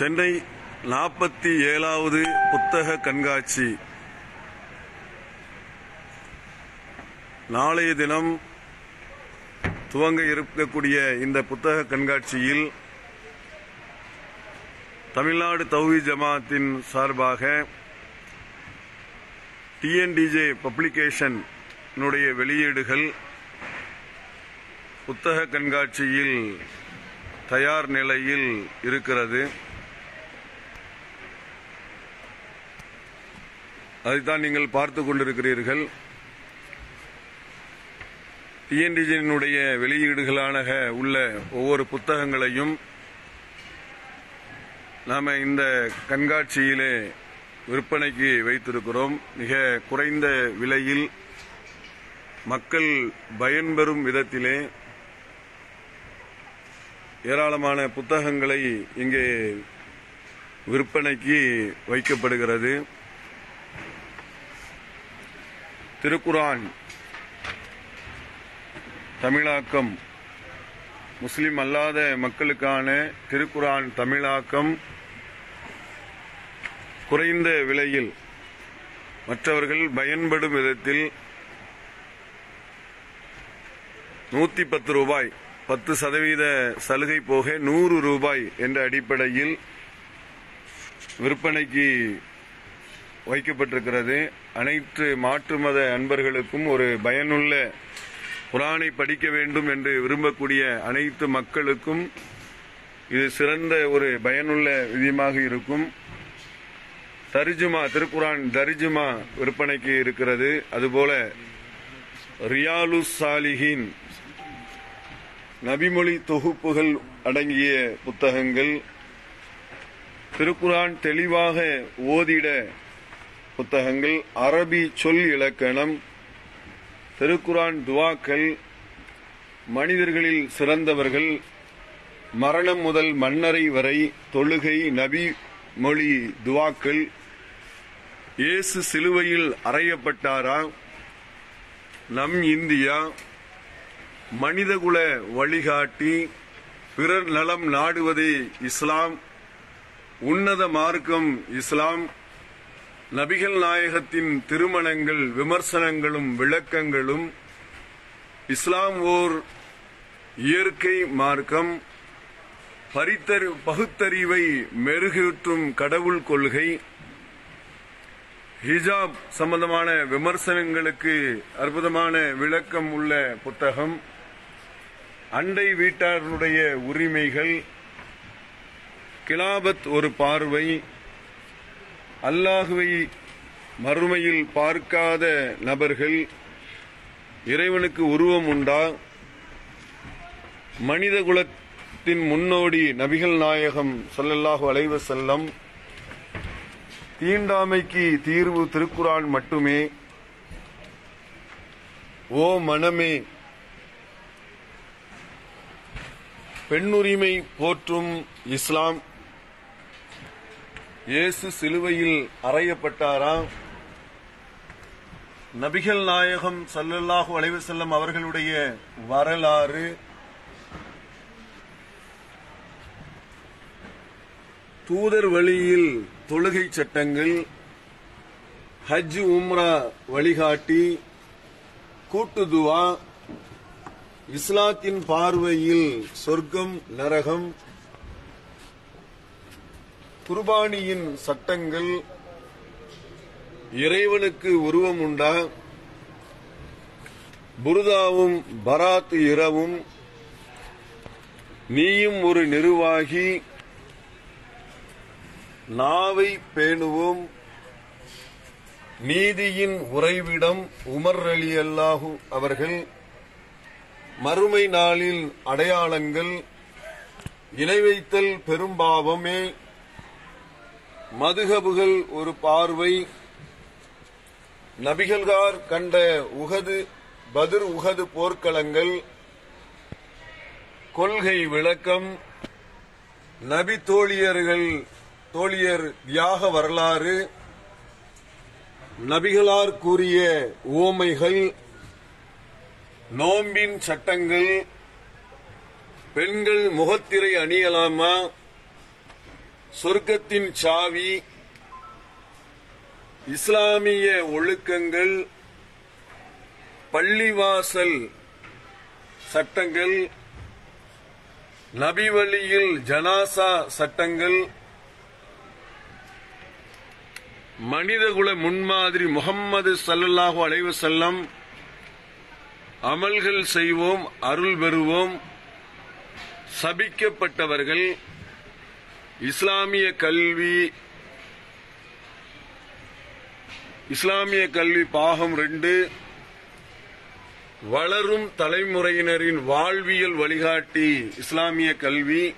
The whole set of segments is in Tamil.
சென்னை நாற்பத்தி ஏழாவது புத்தக கண்காட்சி. நாளைய தினம் துவங்க இருக்கக்கூடிய இந்த புத்தக கண்காட்சியில் தமிழ்நாடு தௌஹி ஜமாத்தின் சார்பாக டிஎன்டிஜே பப்ளிகேஷனுடைய வெளியீடுகள் புத்தக கண்காட்சியில் தயார் நிலையில் இருக்கிறது. அதைத்தான் நீங்கள் பார்த்து கொண்டிருக்கிறீர்கள். டிஎன்டிஜினுடைய வெளியீடுகளான உள்ள ஒவ்வொரு புத்தகங்களையும் நாம இந்த கண்காட்சியிலே விற்பனைக்கு வைத்திருக்கிறோம். மிக குறைந்த விலையில் மக்கள் பயன்பெறும் விதத்திலே ஏராளமான புத்தகங்களை இங்கே விற்பனைக்கு வைக்கப்படுகிறது. திருக்குரான் தமிழாக்கம். முஸ்லிம் அல்லாத மக்களுக்கான திருக்குரான் தமிழாக்கம். குறைந்த விலையில் மற்றவர்கள் பயன்படும் விதத்தில் நூத்தி பத்து ரூபாய் பத்து சதவீத சலுகை போக நூறு ரூபாய் என்ற அடிப்படையில் விற்பனைக்கு வைக்கப்பட்டிருக்கிறது. அனைத்து மாற்று மத அன்பர்களுக்கும் ஒரு பயனுள்ள குரானை படிக்க வேண்டும் என்று விரும்பக்கூடிய அனைத்து மக்களுக்கும் இது சிறந்த ஒரு பயனுள்ள விதியமாக இருக்கும். தரிஜுமா திருக்குரான் தர்ஜுமா விற்பனைக்கு இருக்கிறது. அதுபோல ரியாலு சாலிஹின் நபிமொழி தொகுப்புகள் அடங்கிய புத்தகங்கள் திருக்குரான் தெளிவாக ஓதிட புத்தகங்கள் அரபி சொல் இலக்கணம் திருக்குரான் துவாக்கள் மனிதர்களில் சிறந்தவர்கள் மரணம் முதல் மன்னரை வரை தொழுகை நபி மொழி துவாக்கள் இயேசு சிலுவையில் அறையப்பட்டாரா? நம் இந்தியா மனிதகுல வழிகாட்டி பிறர் நலம் நாடுவதே இஸ்லாம் உன்னத மார்க்கம் இஸ்லாம் நபிகள் நாயகத்தின் திருமணங்கள் விமர்சனங்களும் விளக்கங்களும் இஸ்லாம் ஓர் இயற்கை மார்க்கம். பரித்தறி பகுத்தறிவை மெருகூட்டும் கடவுள் கொள்கை. ஹிஜாப் சம்பந்தமான விமர்சனங்களுக்கு அற்புதமான விளக்கம் உள்ள புத்தகம். அண்டை வீட்டாருடைய உரிமைகள். கிலாபத் ஒரு பார்வை. அல்லாஹுவை மறுமையில் பார்க்காத நபர்கள் இறைவனுக்கு உருவம் உண்டா? மனித குலத்தின் முன்னோடி நபிகள் நாயகம் சொல்லல்லாஹு அலைவ செல்லம் தீண்டாமைக்கு தீர்வு திருக்குறான் மட்டுமே. ஓ மனமே பெண்ணுரிமை போற்றும் இஸ்லாம். இயேசு சிலுவையில் அறையப்பட்டாரா நபிகள் நாயகம் சல்லல்லாஹு அலைவு செல்லம் அவர்களுடைய வரலாறு. தூதர் வழியில் தொழுகை சட்டங்கள் ஹஜ் உம்ரா வழிகாட்டி கூட்டுதுவா இஸ்லாத்தின் பார்வையில் சொர்க்கம் நரகம் குர்பானியின் சட்டங்கள் இறைவனுக்கு உருவம் உண்டா புருதாவும் பராத் இரவும் நீயும் ஒரு நிர்வாகி நாவை பேணுவோம். நீதியின் உறைவிடம் உமர் அலி அல்லாஹு அவர்கள் மறுமை நாளில் அடையாளங்கள் இணை வைத்தல் பெரும்பாவமே மதுகபுகள் ஒரு பார்வை. நபிகள்கார் கண்ட உகது பதிர் உகது போர்க்களங்கள். கொள்கை விளக்கம். நபி தோழியர்கள் தோழியர் தியாக வரலாறு. நபிகளார் கூறிய உவமைகள். நோம்பின் சட்டங்கள். பெண்கள் முகத்திரை அணியலாமா? சொர்க்கத்தின் சாவி இஸ்லாமிய ஒழுக்கங்கள் பள்ளிவாசல் சட்டங்கள் நபி வழியில் ஜனாசா சட்டங்கள் மனிதகுல முன்மாதிரி முகம்மது சல்லல்லாஹு அலைவு செல்லம் அமல்கள் செய்வோம் அருள் பெறுவோம் சபிக்கப்பட்டவர்கள் இஸ்லாமிய கல்வி இஸ்லாமிய கல்வி பாகம் ரெண்டு வளரும் தலைமுறையினரின் வாழ்வியல் வழிகாட்டி இஸ்லாமிய கல்வி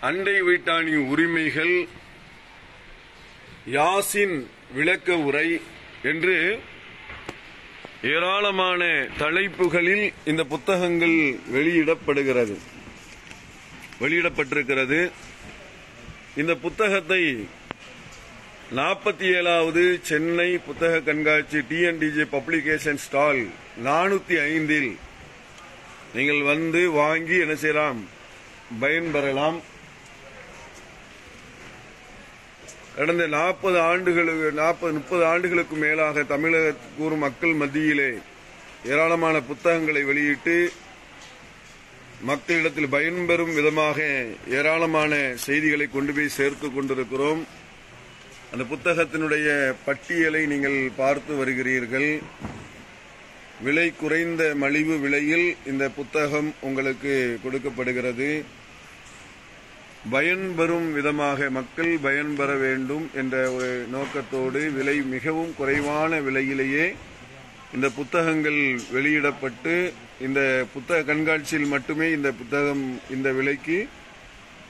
அண்டை வீட்டானின் உரிமைகள் யாசின் விளக்க உரை என்று ஏராளமான தலைப்புகளில் இந்த புத்தகங்கள் வெளியிடப்படுகிறது. வெளியிடப்பட்டிருக்கிறது. இந்த புத்தகத்தை நாற்பத்தி ஏழாவது சென்னை புத்தக கண்காட்சி டிஎன்டிஜே பப்ளிகேஷன் ஸ்டால் நானூத்தி ஐந்தில் நீங்கள் வந்து வாங்கி என்ன செய்யலாம்? பயன்பெறலாம். கடந்த நாற்பது ஆண்டுகளுக்கு நாற்பது முப்பது ஆண்டுகளுக்கு மேலாக தமிழக கூறும் மக்கள் மத்தியிலே ஏராளமான புத்தகங்களை வெளியிட்டு மக்களிடத்தில் பயன்பெறும் விதமாக ஏராளமான செய்திகளை கொண்டு போய் சேர்த்து கொண்டிருக்கிறோம். அந்த புத்தகத்தினுடைய பட்டியலை நீங்கள் பார்த்து வருகிறீர்கள். விலை குறைந்த மலிவு விலையில் இந்த புத்தகம் உங்களுக்கு கொடுக்கப்படுகிறது. பயன்பெறும் விதமாக மக்கள் பயன்பெற வேண்டும் என்ற ஒரு நோக்கத்தோடு விலை மிகவும் குறைவான விலையிலேயே இந்த புத்தகங்கள் வெளியிடப்பட்டு இந்த புத்தக கண்காட்சியில் மட்டுமே இந்த புத்தகம் இந்த விலைக்கு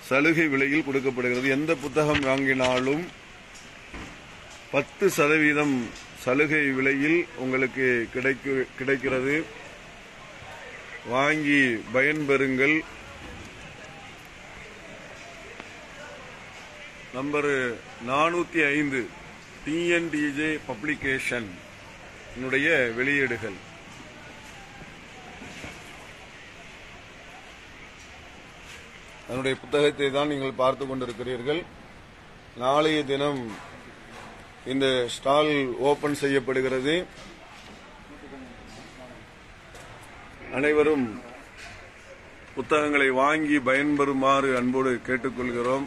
சலுகை விலையில் கொடுக்கப்படுகிறது. எந்த புத்தகம் வாங்கினாலும் பத்து சதவீதம் சலுகை விலையில் உங்களுக்கு கிடைக்கு கிடைக்கிறது. வாங்கி பயன்பெறுங்கள். நம்பர் நானூத்தி ஐந்து. டிஎன்டிஜே பப்ளிகேஷன் வெளியீடுகள். அதனுடைய புத்தகத்தை தான் நீங்கள் பார்த்து கொண்டிருக்கிறீர்கள். நாளைய தினம் இந்த ஸ்டால் ஓபன் செய்யப்படுகிறது. அனைவரும் புத்தகங்களை வாங்கி பயன்பெறுமாறு அன்போடு கேட்டுக்கொள்கிறோம்.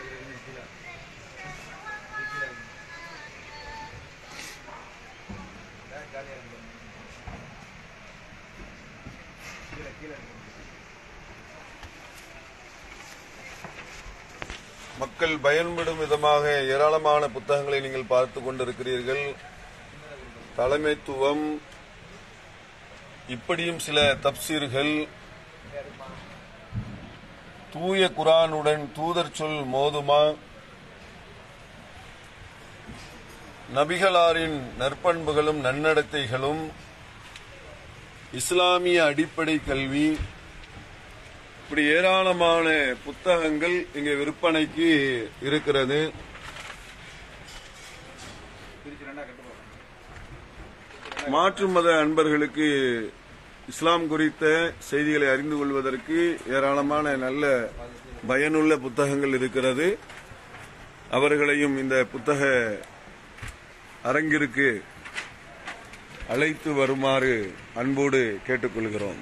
மக்கள் பயன்படும் விதமாக ஏராளமான புத்தகங்களை நீங்கள் பார்த்து கொண்டிருக்கிறீர்கள். தலைமைத்துவம் இப்படியும் சில தப்சீர்கள். தூய குரானுடன் தூதர் சொல் மோதுமா? நபிகளாரின் நற்பண்புகளும் நன்னடத்தைகளும் இஸ்லாமிய அடிப்படை கல்வி இப்படி ஏராளமான புத்தகங்கள் இங்கே விற்பனைக்கு இருக்கிறது. மாற்று மத அன்பர்களுக்கு இஸ்லாம் குறித்த செய்திகளை அறிந்து கொள்வதற்கு ஏராளமான நல்ல பயனுள்ள புத்தகங்கள் இருக்கிறது. அவர்களையும் இந்த புத்தக அரங்கிற்கு அழைத்து வருமாறு அன்போடு கேட்டுக்கொள்கிறோம்.